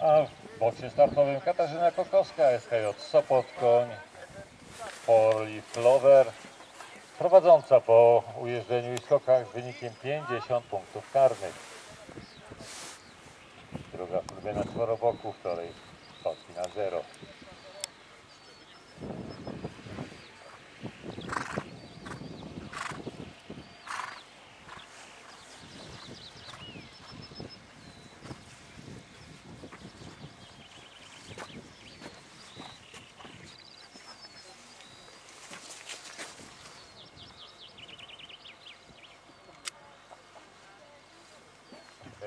A w boksie startowym Katarzyna Kokowska, SKJ Sopot Koń, Poli Flower, prowadząca po ujeżdżeniu i skokach z wynikiem 50 punktów karnych. Druga Flubiena Czworoboku, wczoraj skoki na zero.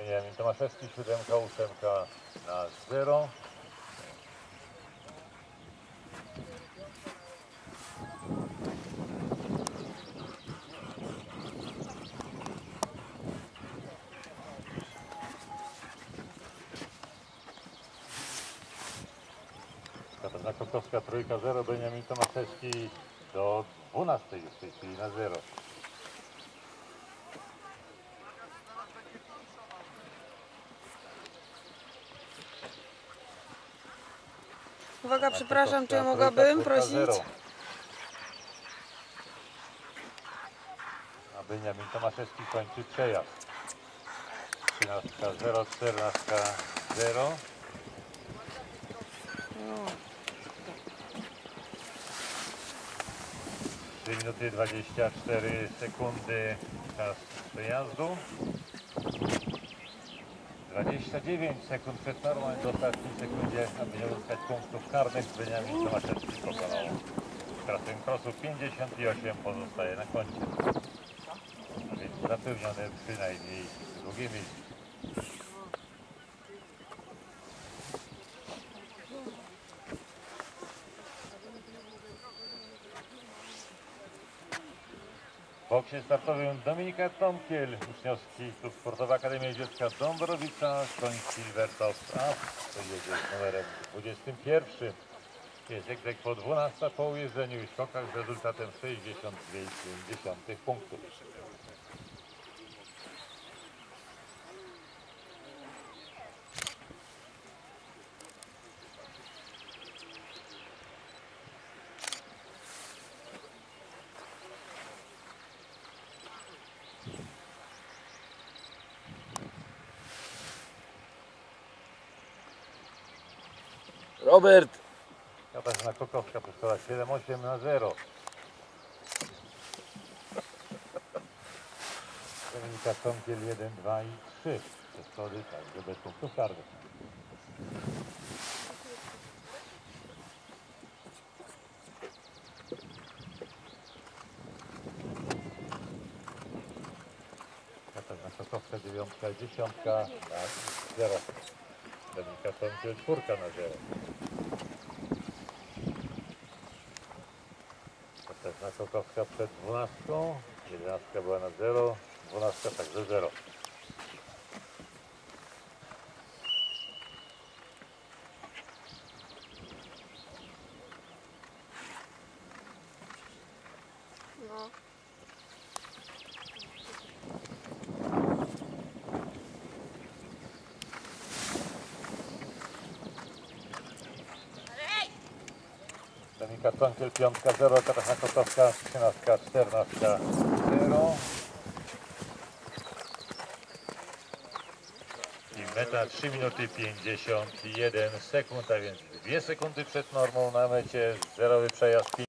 Benjamin Tomaszewski, siódemka, ósemka na zero. Katarzyna Kokowska, trójka, zero. Benjamin Tomaszewski do 12 już w tej chwili na zero. Uwaga, przepraszam, czy ja mogłabym prosić? A Beniamin Tomaszewski kończy przejazd. 13 0, 14 0. No. 3 minuty 24 sekundy czas przejazdu. 29 sekund przed normą do ostatniej sekundzie, aby nie uzyskać punktów karnych, Beniamin Tomaszewski pokonał trasę krosu 58 pozostaje na koncie. A więc zapewnione przynajmniej drugie miejsce. Boksie startowym Dominika Tomkiel, uczniowski klub Sportowa Akademia Dziecka Dąbrowica, koń Silver Top Up, to jedzie z numerem 21. Jest egzek po 12 po ujeżdżeniu i skokach z rezultatem 62,5 punktów. Robert, Katarzyna Kokowska postała 7-8 na 0. Dominika Tomkiel 1, 2 i 3. Przeszkody także bez punktów karnych. Katarzyna Kokowska 9, 10 na 0. Dominika Tomkiel 4 na 0. Katarzyna Kokowska przed 12, 11 była na 0, 12 także 0. No. Dominika Tonkiel 5, 0, Katarzyna Kokowska 13, 14, 0. I meta 3 minuty 51 sekund, a więc 2 sekundy przed normą na mecie, zerowy przejazd